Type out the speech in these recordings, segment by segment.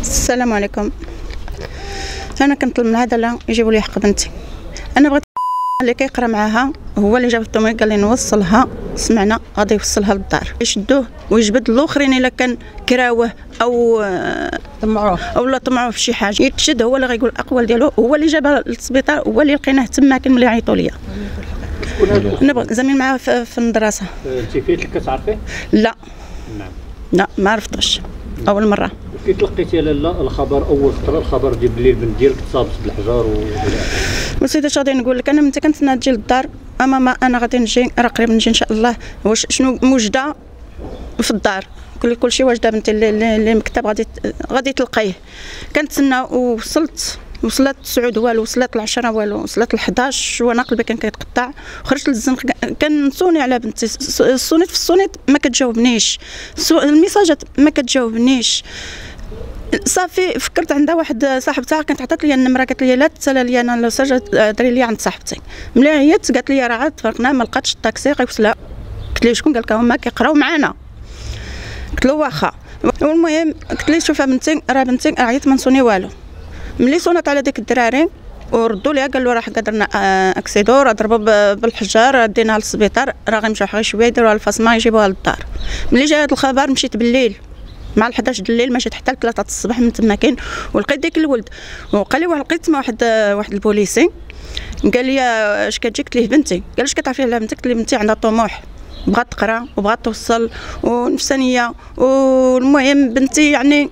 السلام عليكم. أنا كنطلب من العداله يجيبوا لي حق بنتي. أنا بغيت اللي كيقرأ معاها هو اللي جاب الطوموبيل قال لي نوصلها. سمعنا غادي يوصلها للدار. يشدوه ويجبد الآخرين إلا كان كراوه أو طمعوه. أو لا طمعوه في شي حاجة. يتشد هو اللي غيقول الأقوال ديالو هو اللي جابها للسبيطار هو اللي لقيناه تما كان ملي عيطوا ليا. نبغى زميل معاه في, في المدرسة. انت فين كتعرفيه؟ لا. نعم. لا ما عرفتش أول مرة. كي تلقيتي لاله الخبر أول خطره الخبر ديال بلي البنت ديالك تصابت بالحجار و وسيدي اش غادي نقول لك أنا من كنتسنى تجي للدار أما ما أنا غادي نجي راه قريب نجي إن شاء الله. واش شنو موجدة في الدار؟ كل كلشي واجدة بنتي اللي- اللي اللي مكتب غادي غادي تلقيه. كنتسنى وصلت وصلت تسعود والو وصلت العشرة والو وصلت ل11 وأنا قلبي كان كيتقطع. خرجت للزنقه كنصوني على بنتي الصونيت في الصونيت ما كتجاوبنيش. الميساجات ما كتجاوبنيش. صافي فكرت عندها واحد صاحبتها كانت عطات لي النمرة قالت لي لا تسالى لي أنا لو داري لي عند صاحبتي. ملي عيطت قالت لي راه عاد تفرقنا ما لقاتش الطاكسي غيوصلها قلت لي شكون؟ قال لك هما كيقراو معانا. قلت له واخا. والمهم قلت لي شوف بنتي راه بنتي عيط ما نصوني والو. ملي صونت على ديك الدراري وردوا ليها قالوا راه حكا درنا آه، accident راه ضربوا بالحجار ديناها للسبيطار راه غيمشيو غير شوية يديروها الفاصمه يجيبوها للدار. ملي جا هذا الخبر مشيت بالليل مع ال 11 د الليل مشيت حتى ل 3 الصباح من تما كاين ولقيت ديك الولد. وقال لي واحد لقيت تما واحد واحد البوليسي قال لي اش كتجي قلت ليه بنتي. قال اش كتعرفي على بنتك؟ قلت لي بنتي عندها طموح بغات تقرا وبغات توصل ونفسانية والمهم بنتي يعني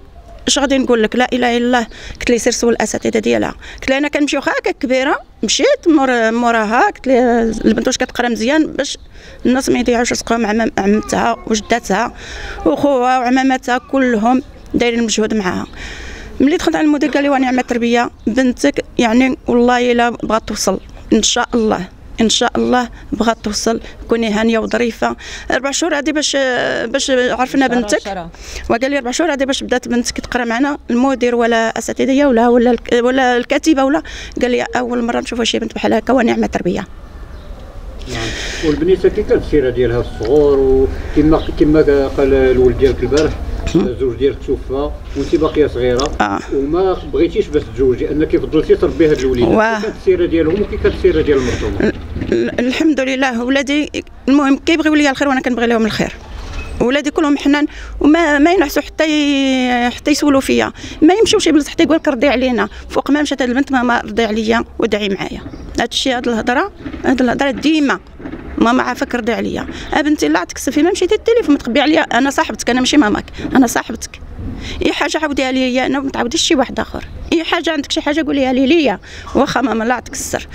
اش غادي نقول لك؟ لا إله إلا الله. قلت لي سير سول الأساتذة ديالها. قلت لها أنا كنمشي واخا هكا كبيرة. مشيت مور موراها. قلت لها البنت واش كتقرا مزيان باش الناس ما يضيعوش رزقهم عمام عمتها وجداتها وخوها وعماماتها كلهم دايرين مجهود معاها. ملي دخلت على المدير قال لي ونعم التربيه بنتك يعني والله إلا بغات توصل. إن شاء الله. إن شاء الله بغات توصل كوني هانية وظريفة. أربع شهور هذه باش باش عرفنا بنتك. وقال لي أربع شهور هذه باش بدات بنتك تقرأ معنا المدير ولا أساتذة ولا ولا ولا الكاتبة ولا قال لي أول مرة نشوف شي بنت بحال هكا ونعم التربيه نعم. والبنيته كي كانت السيره ديالها الصغور وكما كما قال الولد ديالك البارح الزوج ديالك توفى وانت باقية صغيرة. آه. وما بغيتيش باش تزوجي انك فضلتي تربي هاد الوليدات. كيف كانت السيره ديالهم وكيف كانت السيره ديال المرحومه ال- الحمد لله ولادي المهم كيبغيو لي الخير وأنا كنبغي لهم الخير. ولادي كلهم حنان وما ما ينحسوا حتى حتى يسولوا فيا. ما يمشيوش يبلص حتى يقول رضي علينا. فوق ما مشات هاد البنت ماما رضي عليا ودعي معايا. هاد الشيء هاد الهضرة هاد الهضرة ديما ماما عافاك رضي عليا. بنتي لا تكسفي ما مشيتي التليفون ما تخبي عليا. أنا صاحبتك أنا ماشي ماماك أنا صاحبتك. أي حاجة عاوديها لي هي أنا ما تعاوديش شي واحد آخر. أي حاجة عندك شي حاجة قوليها لي ليا. واخا ماما لا تكسر.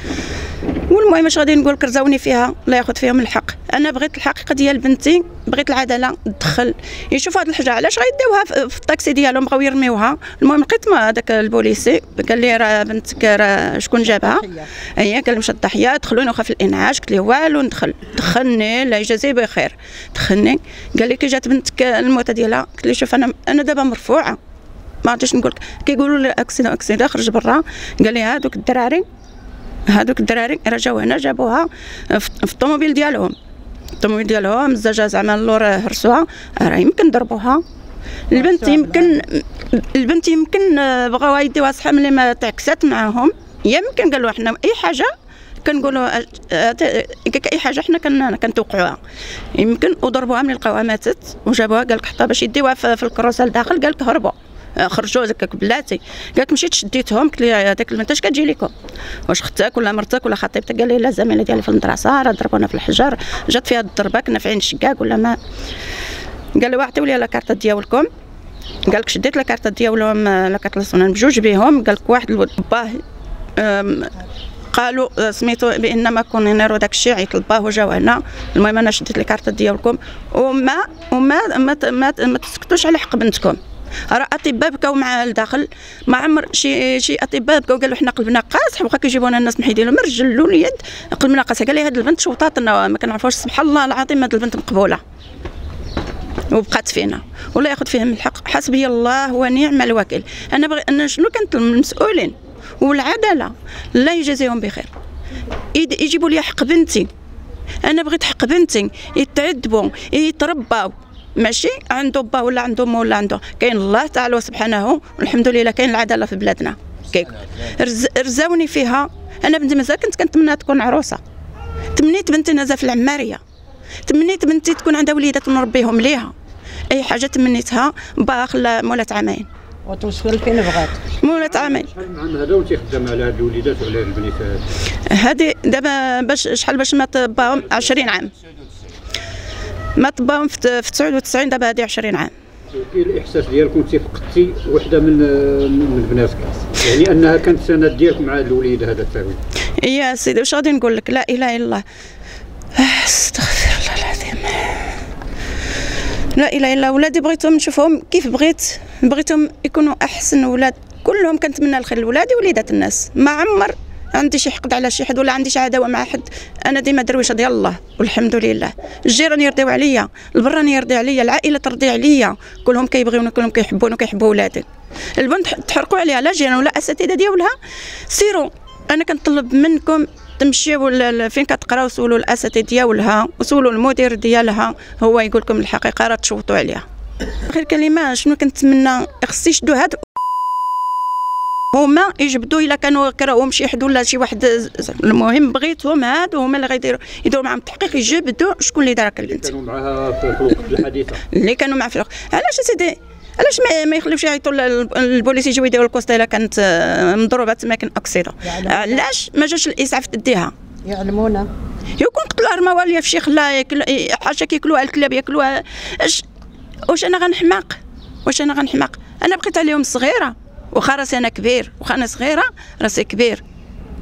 والمهم اش غادي نقول لك رزاوني فيها؟ الله ياخذ فيهم الحق. أنا بغيت الحقيقة ديال بنتي بغيت العدالة تدخل. يشوفوا هذه الحاجة علاش غيديوها في- الطاكسي ديالهم؟ بغاو يرميوها. المهم لقيت ما هذاك البوليسي قال لي راه بنتك راه شكون جابها؟ هي قال مشات الضحيه دخلوني واخا في الإنعاش. قلت له والو ندخل. دخلني الله يجازيه بخير. دخلني. قال لي كي جات بنتك الموتة ديالها قلت له شوف أنا أنا دابا مرفوعة. ما عرفتش نقول لك كيقولوا لي accident accident خرج برا. قال لي هادوك الدراري. هادوك الدراري راه جاو هنا جابوها في الطوموبيل ديالهم. الطوموبيل ديالهم الزجاج زعما اللور هرسوها راه يمكن ضربوها. البنت يمكن البنت يمكن بغاو يديوها صحاب ملي ما تعكست معاهم. يمكن قالوا حنا أي حاجة كنقولوا أي حاجة حنا كن كنتوقعوها. يمكن وضربوها ملي لقاوها ماتت وجابوها قال لك حتى باش يديوها في الكروسه لداخل قال لك هربوا. خرجوا هذاك بلاتي. قال لك مشيت شديتهم قلت لي هذاك البنت اش كتجي لكم. واش أختك ولا مرتك ولا خطيبتك؟ قال لي لا زميله ديالي في المدرسة راه ضربونا في الحجر جات فيها الضربة كنا في عين الشقاق ولا ما. قال لي عطيو لي لاكارتا ديالكم. قال لك شديت لاكارتا ديالهم آه، لاكارت الصنان بجوج بهم قال لك واحد الولد باه قالوا آه، سميتو بان ما كونينيرو داك الشيء عيط لباه وجاو هنا. المهم أنا شديت الكارت ديالكم. وما وما ما, ما تسكتوش على حق بنتكم. راه اطباء بكاو معاه لداخل ما عمر شي شي اطباء بكاو قالوا حنا قلبنا قاصح وبقى كيجيبونا الناس محيدين لهم الرجل واليد قلبنا قاصح. قال لي هاد البنت شوطاتنا ما كنعرفوش سبحان الله العظيم هاد البنت مقبولة. وبقات فينا. ولا ياخذ فيهم الحق. حسبي الله ونعم الوكيل. أنا بغي أنا شنو كنطلب من المسؤولين؟ والعدالة الله يجازيهم بخير. يجيبوا لي حق بنتي. أنا بغيت حق بنتي. يتعذبوا يترباو. ماشي؟ عنده با ولا عنده مو ولا عنده؟ كاين الله تعالى سبحانه والحمد لله كاين العدالة في بلادنا. كي رز... رزاوني فيها. أنا بنتي مازال كنت كنتمنى تكون عروسة. تمنيت بنتي نازله في العمارية. تمنيت بنتي تكون عندها وليدات ونربيهم ليها. أي حاجة تمنيتها باخ مولات عامين. وتوصل فين بغات؟ مولات عامين. شحال من عام هذا وانت خدام على هاد الوليدات وعلى هاد البنيت هذه دابا باش شحال باش ما طباهم 20 عام. ما طباهم في 99 دابا هذه 20 عام. كاين الإحساس ديالكم فقدتي وحدة من من بناتك يعني أنها كانت سند ديالك مع الوليد هذا الثاني يا سيدي واش غادي نقول لك؟ لا إله إلا الله. أستغفر الله العظيم. لا إله إلا الله ولادي بغيتهم نشوفهم كيف بغيت بغيتهم يكونوا أحسن ولاد. كلهم كنتمنى الخير لولادي وليدات الناس. ما عمر عندي شي حقد على شي حد ولا عندي شي عداوة مع حد أنا ديما درويشه ديال الله والحمد لله. الجيران يرضيو عليا البران يرضي عليا العائلة ترضي عليا. كلهم كيبغيوني كلهم كيحبوني وكيحبوا ولادي. البنت تحرقوا عليها لا جيران ولا أساتذة ديالها. سيروا أنا كنطلب منكم تمشيو فين كتقراو سولوا الأساتذة ديالها وسولوا المدير ديالها هو يقول لكم الحقيقة راه تشوطوا عليها. آخر كلمة شنو كنتمنى خصي يشدوا هاد هما يجبدوا إلا كانوا كراهم شي حد ولا شي واحد المهم بغيتهم هادو هما اللي غيديروا يديروا معاهم التحقيق يجبدوا شكون اللي دارك البنت. كانوا معاها في الوقت الحديثة. اللي كانوا معاها في الوقت علاش سيدي علاش ما, ما يخليوش يعيطوا البوليس يجيو يديروا الكوستا إلا كانت آه، مضروبة تما كان اكسيده علاش ما جاش الإسعاف تديها؟ يعلمونا. يكون قتلوا المواليه في شي خلا ياكل حاجة كياكلوها الكلاب ياكلوها. اش واش أنا غنحماق؟ واش أنا غنحماق؟ أنا بقيت عليهم صغيرة. واخا راسي أنا كبير واخا أنا صغيره راسي كبير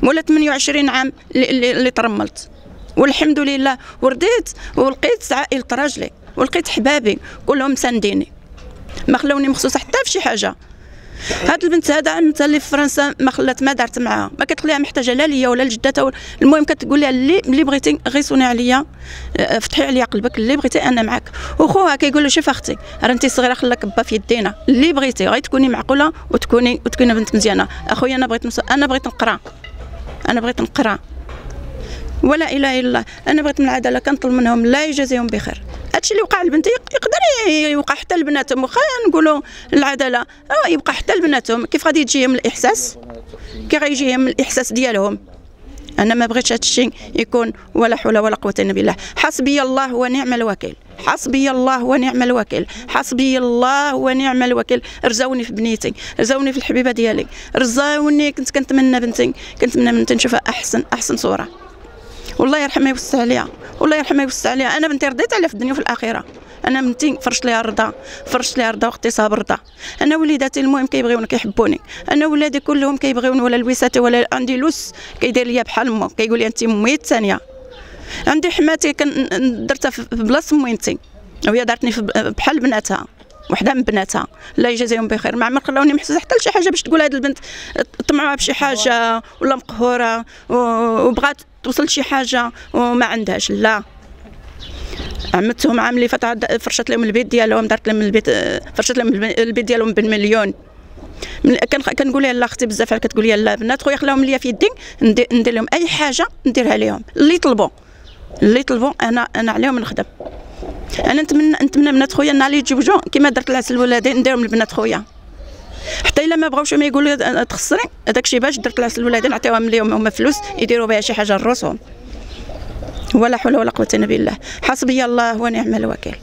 مولا 28 عام اللي, اللي ترملت. والحمد لله ورديت ولقيت عائلة راجلي ولقيت حبابي كلهم سانديني. ما خلوني مخصوص حتى في شي حاجة. هاد البنت هذا عمتها اللي في فرنسا ما خلات ما دارت معاها. ما كتخليها محتاجة لا ليا ولا لجدتها المهم كتقول لها اللي اللي بغيتي غير صوني عليا. آه، فتحي عليا قلبك. اللي بغيتي أنا معاك. وخوها كيقول له شوف أختي راه انت صغيرة خلاك با في يدينا. اللي بغيتي غير تكوني معقولة وتكوني وتكوني بنت مزيانة. أخويا أنا بغيت أنا بغيت نقرأ. أنا بغيت نقرأ. ولا إله إلا الله. أنا بغيت من العدالة كنطلب منهم لا يجازيهم بخير. هادشي اللي وقع لبنتي يقدر يوقع حتى لبناتهم واخا نقولوا العداله آه يبقى حتى لبناتهم كيف غادي تجيهم الإحساس؟ كي غيجيهم الإحساس ديالهم؟ أنا ما بغيتش هذا الشيء يكون ولا حول ولا قوة إلا بالله. حسبي الله ونعم الوكيل. حسبي الله ونعم الوكيل. حسبي الله ونعم الوكيل. رزاوني في بنيتي رزاوني في الحبيبة ديالي رزاوني. كنت كنتمنى بنتي كنتمنى بنتي نشوفها احسن أحسن صورة. والله يرحمها ويوسع عليها والله يرحمها ويوسع عليها أنا بنتي رضيت عليها في الدنيا وفي الآخرة. أنا بنتي فرشت ليها الرضا فرشت ليها الرضا واغتصاب الرضا أنا وليداتي المهم كيبغيوني كيحبوني. أنا ولادي كلهم كيبغيوني ولا الوساتي ولا عندي لوس كيدير ليا بحال أمه. كيقول لي انت امي الثانية عندي حماتي درتها في بلاصة ميمتي وهي دارتني بحال بناتها. وحدة من بناتها. الله يجازيهم بخير. ما عمر خلاوني محسوسة حتى لشي حاجة باش تقول هذه البنت طمعوها بشي حاجة ولا مقهورة وبغات توصل شي حاجة وما عندهاش. لا. عمتهم عام اللي فات فرشت لهم البيت ديالهم دارت لهم البيت فرشت لهم البيت ديالهم بالمليون. كان كنقول لها لا أختي بزاف كتقول لي لا بنات خويا خلاهم ليا في يدي ندير لهم أي حاجة نديرها لهم اللي يطلبوا. اللي يطلبوا أنا أنا عليهم نخدم أنا نتمنى نتمنى بنات خويا النهار اللي يتزوجوا كما درت العسل الولادين نديرهم لبنات خويا. حتى إلا ما بغاوش ما يقولوا تخسري هذاك الشيء باش درت الولادين نعطيوهم ليهم هما فلوس يديروا بها شي حاجة لروسهم ولا حول ولا قوة إلا بالله. حسبي الله ونعم الوكيل.